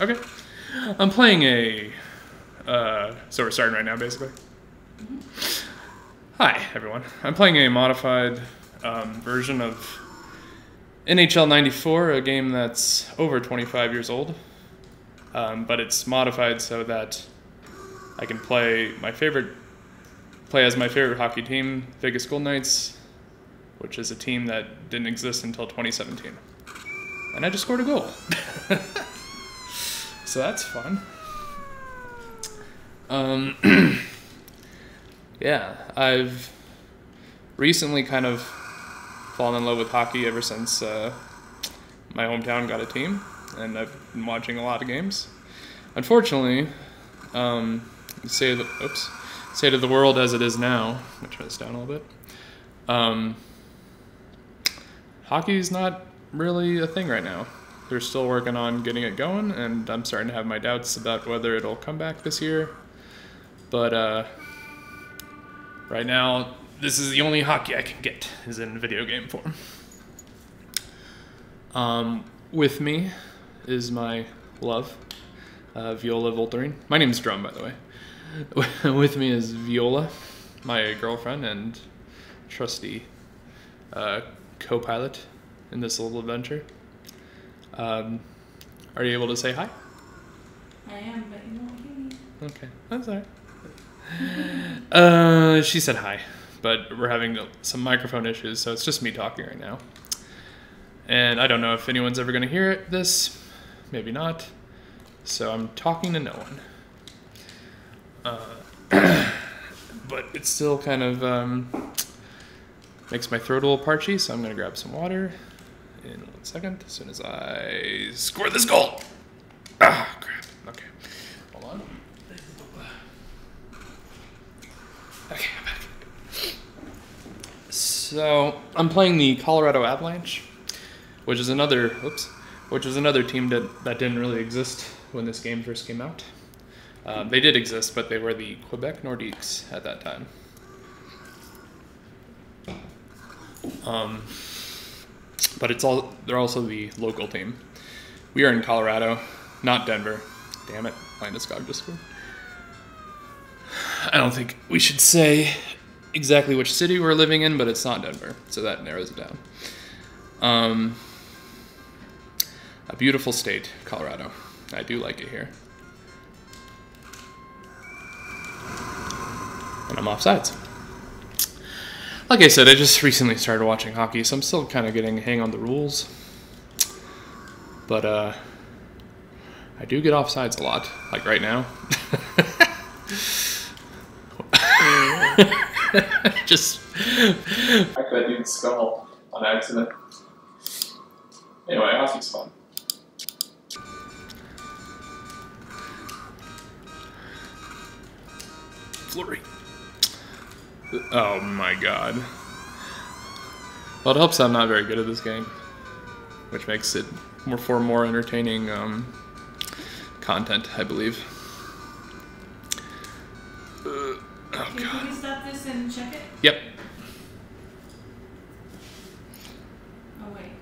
Okay. I'm playing a. Uh, so we're starting right now, basically. Hi, everyone. I'm playing a modified um, version of NHL 94, a game that's over 25 years old. Um, but it's modified so that I can play my favorite, play as my favorite hockey team, Vegas Golden Knights, which is a team that didn't exist until 2017. And I just scored a goal. so that's fun. Um, yeah, I've recently kind of fallen in love with hockey ever since uh, my hometown got a team, and I've been watching a lot of games. Unfortunately, um, say the oops, state of the world as it is now. Gonna turn this down a little bit. Um, hockey is not really a thing right now. They're still working on getting it going, and I'm starting to have my doubts about whether it'll come back this year. But uh, right now, this is the only hockey I can get is in video game form. Um, with me is my love, uh, Viola Volterine. My name is Drum, by the way. with me is Viola, my girlfriend and trusty uh, co-pilot in this little adventure. Um, are you able to say hi? I am, but you won't hear me. Okay, all right. Uh, she said hi, but we're having some microphone issues, so it's just me talking right now. And I don't know if anyone's ever going to hear it, this, maybe not. So I'm talking to no one. Uh, but it still kind of um, makes my throat a little parchy, so I'm going to grab some water in one second as soon as I score this goal. Ah, crap. Okay. Hold on. Okay, I'm back. So I'm playing the Colorado Avalanche, which is another oops, which is another team that, that didn't really exist when this game first came out. Um, they did exist, but they were the Quebec Nordiques at that time. Um, but it's all they're also the local team. We are in Colorado, not Denver. Damn it, Landeskog just scored. I don't think we should say exactly which city we're living in, but it's not Denver, so that narrows it down. Um, a beautiful state, Colorado. I do like it here. And I'm off sides. Like I said, I just recently started watching hockey, so I'm still kind of getting a hang on the rules. But uh, I do get off sides a lot, like right now. just cracked that dude's skull on accident. Anyway, hockey's fun. Fleury. Oh my god. Well, it helps I'm not very good at this game, which makes it more for more entertaining um, content, I believe. Uh, oh okay, Can we stop this and check it? Yep. Oh wait.